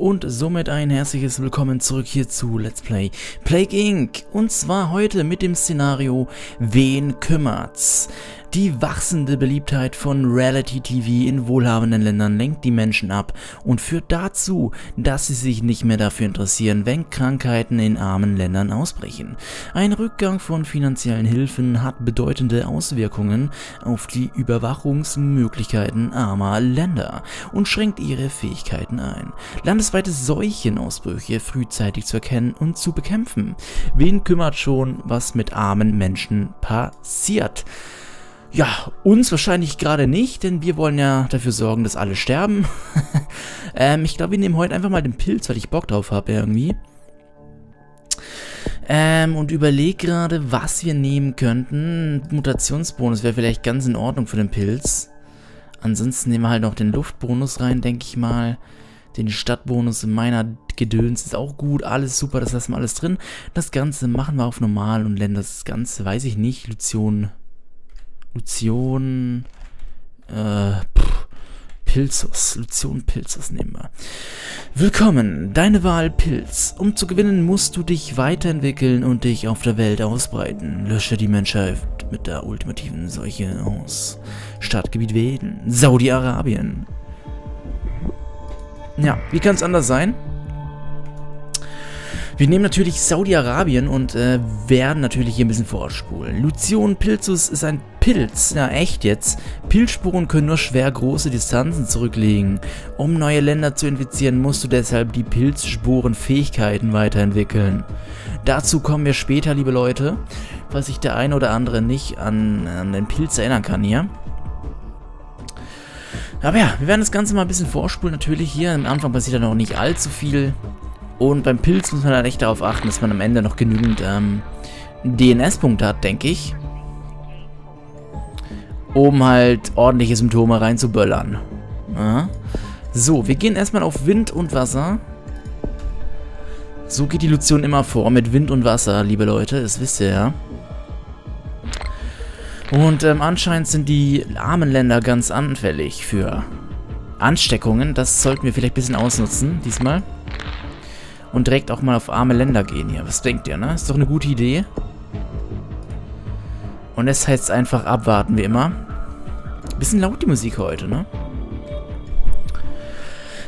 und somit ein herzliches Willkommen zurück hier zu Let's Play Plague Inc. Und zwar heute mit dem Szenario Wen kümmert's? Die wachsende Beliebtheit von Reality TV in wohlhabenden Ländern lenkt die Menschen ab und führt dazu, dass sie sich nicht mehr dafür interessieren, wenn Krankheiten in armen Ländern ausbrechen. Ein Rückgang von finanziellen Hilfen hat bedeutende Auswirkungen auf die Überwachungsmöglichkeiten armer Länder und schränkt ihre Fähigkeiten ein. Landesweite Seuchenausbrüche frühzeitig zu erkennen und zu bekämpfen. Wen kümmert schon, was mit armen Menschen passiert? Ja, uns wahrscheinlich gerade nicht, denn wir wollen ja dafür sorgen, dass alle sterben. ähm, ich glaube, wir nehmen heute einfach mal den Pilz, weil ich Bock drauf habe irgendwie. Ähm, und überlege gerade, was wir nehmen könnten. Mutationsbonus wäre vielleicht ganz in Ordnung für den Pilz. Ansonsten nehmen wir halt noch den Luftbonus rein, denke ich mal. Den Stadtbonus in meiner Gedöns ist auch gut. Alles super, das lassen wir alles drin. Das Ganze machen wir auf normal und lernen das Ganze, weiß ich nicht, Lution Lucion, äh, pff, Pilzus, Lucion Pilzus nehmen wir. Willkommen, deine Wahl Pilz. Um zu gewinnen, musst du dich weiterentwickeln und dich auf der Welt ausbreiten. Lösche die Menschheit mit der ultimativen Seuche aus. Startgebiet wählen, Saudi-Arabien. Ja, wie kann es anders sein? Wir nehmen natürlich Saudi-Arabien und äh, werden natürlich hier ein bisschen vorspulen. Lucion Pilzus ist ein Pilz. Ja, echt jetzt. Pilzspuren können nur schwer große Distanzen zurücklegen. Um neue Länder zu infizieren, musst du deshalb die Pilzsporenfähigkeiten weiterentwickeln. Dazu kommen wir später, liebe Leute, falls sich der eine oder andere nicht an, an den Pilz erinnern kann hier. Aber ja, wir werden das Ganze mal ein bisschen vorspulen natürlich hier. Am Anfang passiert ja noch nicht allzu viel. Und beim Pilz muss man halt echt darauf achten, dass man am Ende noch genügend ähm, DNS-Punkte hat, denke ich. Um halt ordentliche Symptome reinzuböllern. Ja. So, wir gehen erstmal auf Wind und Wasser. So geht die Lution immer vor, mit Wind und Wasser, liebe Leute, das wisst ihr ja. Und ähm, anscheinend sind die armen Länder ganz anfällig für Ansteckungen. Das sollten wir vielleicht ein bisschen ausnutzen, diesmal und direkt auch mal auf arme Länder gehen hier. Was denkt ihr, ne? Ist doch eine gute Idee. Und es heißt einfach abwarten, wie immer. Bisschen laut die Musik heute, ne?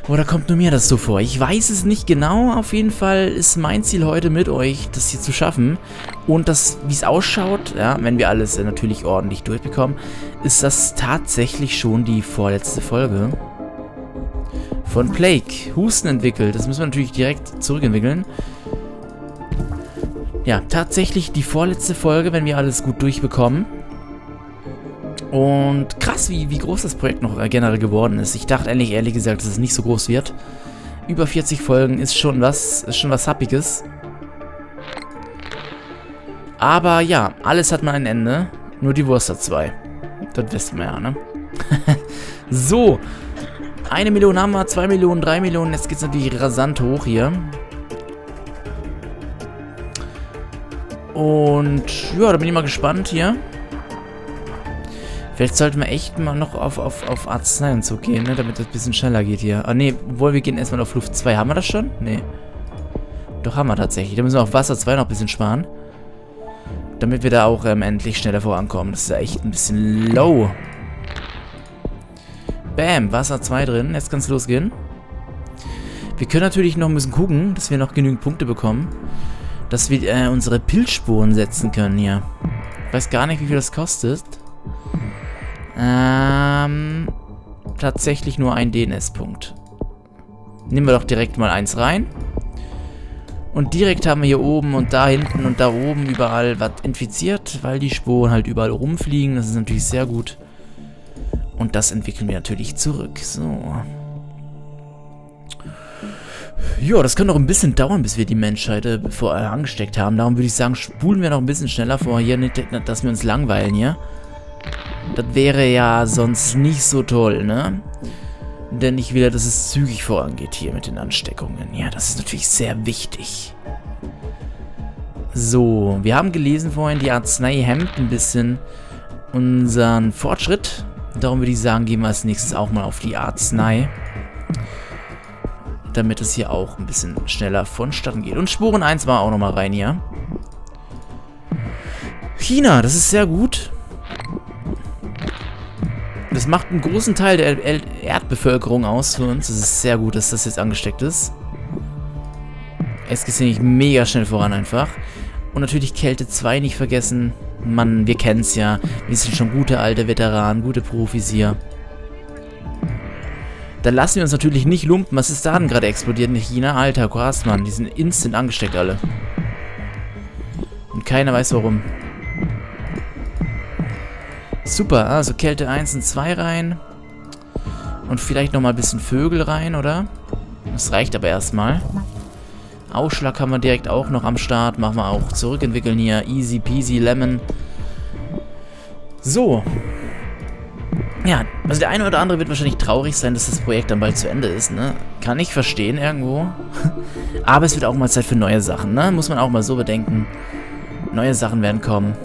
Oder kommt nur mir das so vor? Ich weiß es nicht genau. Auf jeden Fall ist mein Ziel heute mit euch, das hier zu schaffen. Und das, wie es ausschaut, ja, wenn wir alles natürlich ordentlich durchbekommen, ist das tatsächlich schon die vorletzte Folge von Plague. Husten entwickelt. Das müssen wir natürlich direkt zurückentwickeln. Ja, tatsächlich die vorletzte Folge, wenn wir alles gut durchbekommen. Und krass, wie, wie groß das Projekt noch generell geworden ist. Ich dachte ehrlich, ehrlich gesagt, dass es nicht so groß wird. Über 40 Folgen ist schon was, ist schon was Happiges. Aber ja, alles hat mal ein Ende. Nur die Wurst hat zwei. Das wissen wir ja, ne? so, eine Million haben wir, zwei Millionen, drei Millionen. Jetzt geht es natürlich rasant hoch hier. Und ja, da bin ich mal gespannt hier. Vielleicht sollten wir echt mal noch auf, auf, auf Arzneientzug gehen, ne? damit das ein bisschen schneller geht hier. Ah ne, obwohl wir gehen erstmal auf Luft 2. Haben wir das schon? Ne. Doch haben wir tatsächlich. Da müssen wir auf Wasser 2 noch ein bisschen sparen. Damit wir da auch ähm, endlich schneller vorankommen. Das ist ja echt ein bisschen low. Bam, Wasser 2 drin. Jetzt kann es losgehen. Wir können natürlich noch ein bisschen gucken, dass wir noch genügend Punkte bekommen. Dass wir äh, unsere Pilzspuren setzen können hier. Ich weiß gar nicht, wie viel das kostet. Ähm, tatsächlich nur ein DNS-Punkt. Nehmen wir doch direkt mal eins rein. Und direkt haben wir hier oben und da hinten und da oben überall was infiziert, weil die Spuren halt überall rumfliegen. Das ist natürlich sehr gut. Und das entwickeln wir natürlich zurück. So. Ja, das kann noch ein bisschen dauern, bis wir die Menschheit äh, vor äh, angesteckt haben. Darum würde ich sagen, spulen wir noch ein bisschen schneller vor, hier nicht, dass wir uns langweilen hier. Das wäre ja sonst nicht so toll, ne? Denn ich will ja, dass es zügig vorangeht hier mit den Ansteckungen. Ja, das ist natürlich sehr wichtig. So, wir haben gelesen vorhin, die Arznei hemmt ein bisschen unseren Fortschritt. Darum würde ich sagen, gehen wir als nächstes auch mal auf die Arznei. Damit es hier auch ein bisschen schneller vonstatten geht. Und Spuren 1 war auch nochmal rein hier. China, das ist sehr gut. Das macht einen großen Teil der Erdbevölkerung aus für uns. Das ist sehr gut, dass das jetzt angesteckt ist. Es geht nämlich mega schnell voran einfach. Und natürlich Kälte 2 nicht vergessen. Mann, wir kennen es ja. Wir sind schon gute alte Veteranen, gute Profis hier. Da lassen wir uns natürlich nicht lumpen. Was ist da denn gerade explodiert in China? Alter, krass, Mann. Die sind instant angesteckt alle. Und keiner weiß warum. Super, also Kälte 1 und 2 rein. Und vielleicht nochmal ein bisschen Vögel rein, oder? Das reicht aber erstmal. Ausschlag haben wir direkt auch noch am Start. Machen wir auch zurückentwickeln hier. Easy peasy lemon. So. Ja, also der eine oder andere wird wahrscheinlich traurig sein, dass das Projekt dann bald zu Ende ist, ne? Kann ich verstehen irgendwo. Aber es wird auch mal Zeit für neue Sachen, ne? Muss man auch mal so bedenken. Neue Sachen werden kommen.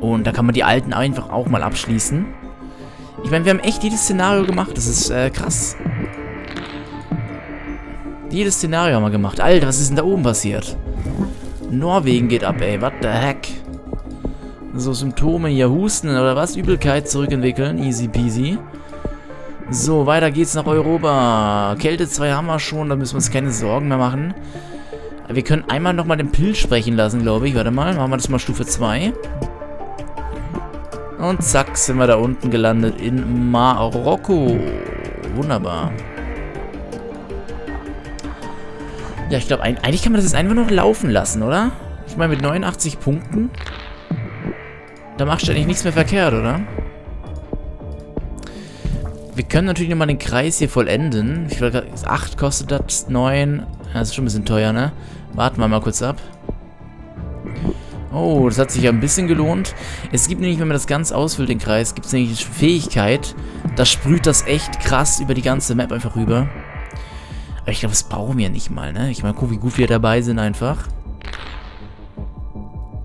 Und da kann man die alten einfach auch mal abschließen. Ich meine, wir haben echt jedes Szenario gemacht. Das ist äh, krass. Jedes Szenario haben wir gemacht. Alter, was ist denn da oben passiert? Norwegen geht ab, ey. What the heck? So, Symptome hier. Husten oder was? Übelkeit zurückentwickeln. Easy peasy. So, weiter geht's nach Europa. Kälte 2 haben wir schon. Da müssen wir uns keine Sorgen mehr machen. Wir können einmal nochmal den Pilz sprechen lassen, glaube ich. Warte mal. Machen wir das mal Stufe 2. Und zack, sind wir da unten gelandet in Marokko. Wunderbar. Ja, ich glaube, eigentlich kann man das jetzt einfach noch laufen lassen, oder? Ich meine, mit 89 Punkten, da macht eigentlich nichts mehr verkehrt, oder? Wir können natürlich nochmal den Kreis hier vollenden. Ich will 8 kostet das, 9. Das ist schon ein bisschen teuer, ne? Warten wir mal kurz ab. Oh, das hat sich ja ein bisschen gelohnt. Es gibt nämlich, wenn man das ganz ausfüllt, den Kreis, gibt es nämlich eine Fähigkeit, da sprüht das echt krass über die ganze Map einfach rüber. Aber ich glaube, das brauchen wir nicht mal, ne? Ich meine, guck, wie gut wir dabei sind einfach.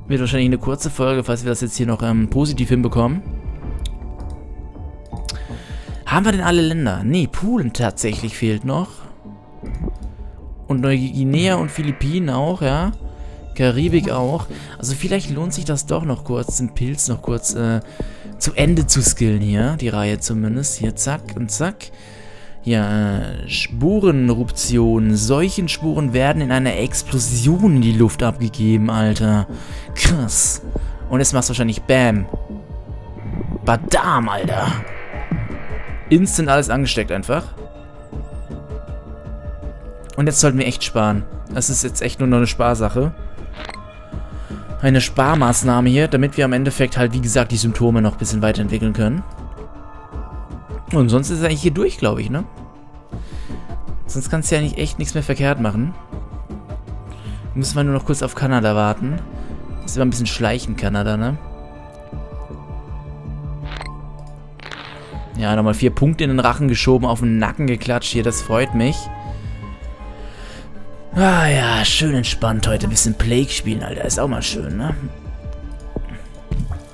Wird wahrscheinlich eine kurze Folge, falls wir das jetzt hier noch ähm, positiv hinbekommen. Haben wir denn alle Länder? Nee, Polen tatsächlich fehlt noch. Und Neuguinea und Philippinen auch, ja. Karibik auch. Also vielleicht lohnt sich das doch noch kurz, den Pilz noch kurz äh, zu Ende zu skillen hier. Die Reihe zumindest. Hier, zack und zack. Ja, äh, Spureneruption. Seuchenspuren werden in einer Explosion in die Luft abgegeben, Alter. Krass. Und jetzt machst du wahrscheinlich Bam. Badam, Alter. Instant alles angesteckt einfach. Und jetzt sollten wir echt sparen. Das ist jetzt echt nur noch eine Sparsache eine Sparmaßnahme hier, damit wir am Endeffekt halt, wie gesagt, die Symptome noch ein bisschen weiterentwickeln können. Und sonst ist es eigentlich hier durch, glaube ich, ne? Sonst kannst du ja nicht echt nichts mehr verkehrt machen. Müssen wir nur noch kurz auf Kanada warten. Ist immer ein bisschen schleichen, Kanada, ne? Ja, nochmal vier Punkte in den Rachen geschoben, auf den Nacken geklatscht hier, das freut mich. Ah ja, schön entspannt heute. Ein bisschen Plague spielen, Alter. Ist auch mal schön, ne?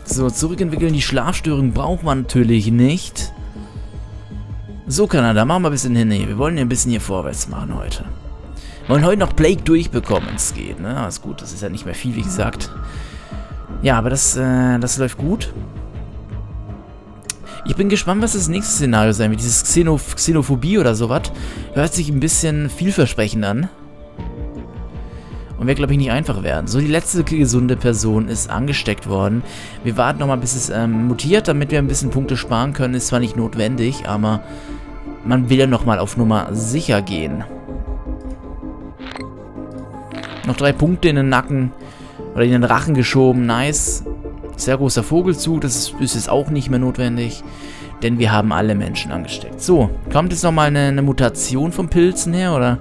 So, zurückentwickeln. Die Schlafstörung braucht man natürlich nicht. So, Kanada, machen wir ein bisschen hin. Wir wollen ja ein bisschen hier vorwärts machen heute. Wir wollen heute noch Plague durchbekommen, wenn es geht, ne? Aber ist gut, das ist ja nicht mehr viel, wie gesagt. Ja, aber das, äh, das läuft gut. Ich bin gespannt, was das nächste Szenario sein wird. Dieses Xenoph Xenophobie oder sowas. Hört sich ein bisschen vielversprechend an. Und wird, glaube ich, nicht einfach werden. So, die letzte gesunde Person ist angesteckt worden. Wir warten nochmal, bis es ähm, mutiert, damit wir ein bisschen Punkte sparen können. Ist zwar nicht notwendig, aber man will ja nochmal auf Nummer sicher gehen. Noch drei Punkte in den Nacken oder in den Rachen geschoben. Nice. Sehr großer Vogelzug. Das ist, ist jetzt auch nicht mehr notwendig. Denn wir haben alle Menschen angesteckt. So, kommt jetzt nochmal eine, eine Mutation von Pilzen her, oder...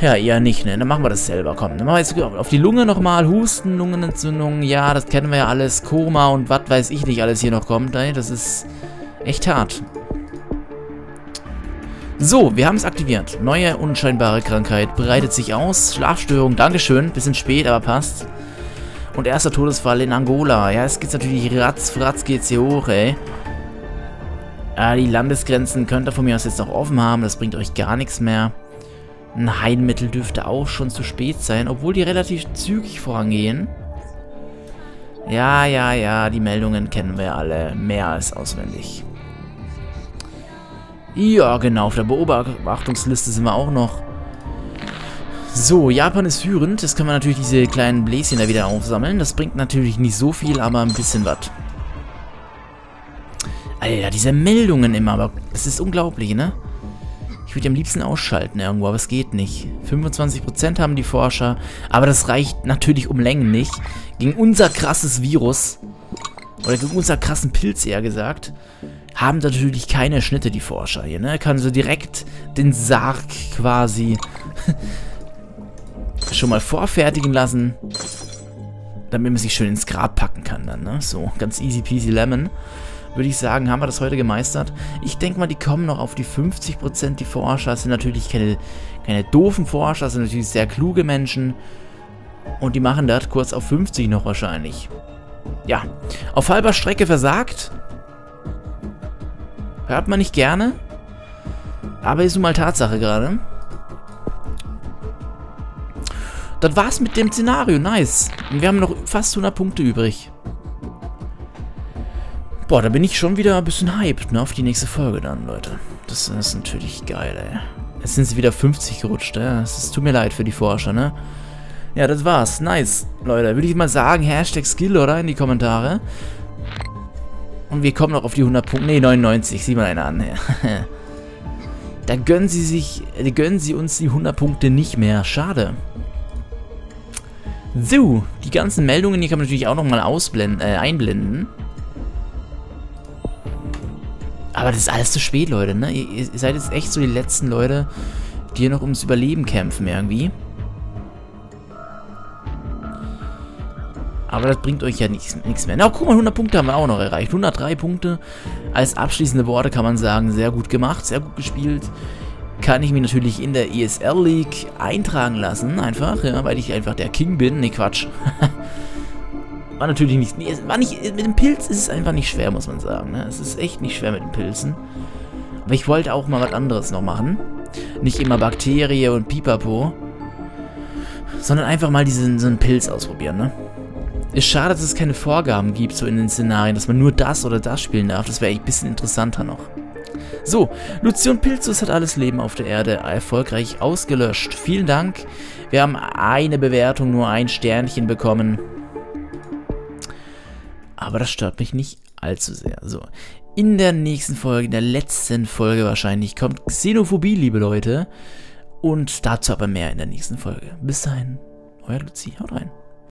Ja, eher nicht, ne? Dann machen wir das selber. Komm, dann machen wir jetzt auf die Lunge nochmal. Husten, Lungenentzündung. Ja, das kennen wir ja alles. Koma und was weiß ich nicht alles hier noch kommt. Ey, das ist echt hart. So, wir haben es aktiviert. Neue unscheinbare Krankheit breitet sich aus. Schlafstörung, Dankeschön. Bisschen spät, aber passt. Und erster Todesfall in Angola. Ja, es geht natürlich ratzfratz geht's hier hoch, ey. Äh, die Landesgrenzen könnt ihr von mir aus jetzt noch offen haben. Das bringt euch gar nichts mehr. Ein Heilmittel dürfte auch schon zu spät sein, obwohl die relativ zügig vorangehen. Ja, ja, ja, die Meldungen kennen wir alle mehr als auswendig. Ja, genau, auf der Beobachtungsliste sind wir auch noch. So, Japan ist führend. Jetzt können wir natürlich diese kleinen Bläschen da wieder aufsammeln. Das bringt natürlich nicht so viel, aber ein bisschen was. Alter, diese Meldungen immer, aber es ist unglaublich, ne? Ich würde am liebsten ausschalten irgendwo, aber es geht nicht. 25% haben die Forscher, aber das reicht natürlich um Längen nicht. Gegen unser krasses Virus, oder gegen unser krassen Pilz eher gesagt, haben natürlich keine Schnitte die Forscher hier, ne? Kann so direkt den Sarg quasi schon mal vorfertigen lassen, damit man sich schön ins Grab packen kann dann, ne? So, ganz easy peasy lemon. Würde ich sagen, haben wir das heute gemeistert. Ich denke mal, die kommen noch auf die 50%, die Forscher. Das sind natürlich keine, keine doofen Forscher, das sind natürlich sehr kluge Menschen. Und die machen das kurz auf 50 noch wahrscheinlich. Ja, auf halber Strecke versagt. Hört man nicht gerne. Aber ist nun mal Tatsache gerade. Das war's mit dem Szenario. Nice. Und wir haben noch fast 100 Punkte übrig. Boah, da bin ich schon wieder ein bisschen hyped, ne, auf die nächste Folge dann, Leute. Das, ist natürlich geil, ey. Jetzt sind sie wieder 50 gerutscht, ja. Es tut mir leid für die Forscher, ne. Ja, das war's. Nice, Leute. Würde ich mal sagen, Hashtag Skill, oder? In die Kommentare. Und wir kommen noch auf die 100 Punkte. Ne, 99. Sieh mal einer an. da gönnen sie sich, gönnen sie uns die 100 Punkte nicht mehr. Schade. So, die ganzen Meldungen, die kann man natürlich auch nochmal ausblenden, äh, einblenden. Aber das ist alles zu spät, Leute, ne? Ihr, ihr seid jetzt echt so die letzten Leute, die hier noch ums Überleben kämpfen irgendwie. Aber das bringt euch ja nichts, mehr. Na, guck mal, 100 Punkte haben wir auch noch erreicht. 103 Punkte. Als abschließende Worte kann man sagen, sehr gut gemacht, sehr gut gespielt kann ich mich natürlich in der ESL League eintragen lassen, einfach, ja, weil ich einfach der King bin. Ne, Quatsch. war natürlich nicht, nee, war nicht, mit dem Pilz ist es einfach nicht schwer, muss man sagen, ne? Es ist echt nicht schwer mit den Pilzen. Aber ich wollte auch mal was anderes noch machen. Nicht immer Bakterie und Pipapo. Sondern einfach mal diesen so einen Pilz ausprobieren, ne? Ist schade, dass es keine Vorgaben gibt, so in den Szenarien, dass man nur das oder das spielen darf. Das wäre echt ein bisschen interessanter noch. So, Lucian Pilzus hat alles Leben auf der Erde erfolgreich ausgelöscht. Vielen Dank. Wir haben eine Bewertung, nur ein Sternchen bekommen. Aber das stört mich nicht allzu sehr. So, in der nächsten Folge, in der letzten Folge wahrscheinlich, kommt Xenophobie, liebe Leute. Und dazu aber mehr in der nächsten Folge. Bis dahin, euer Luzi, haut rein.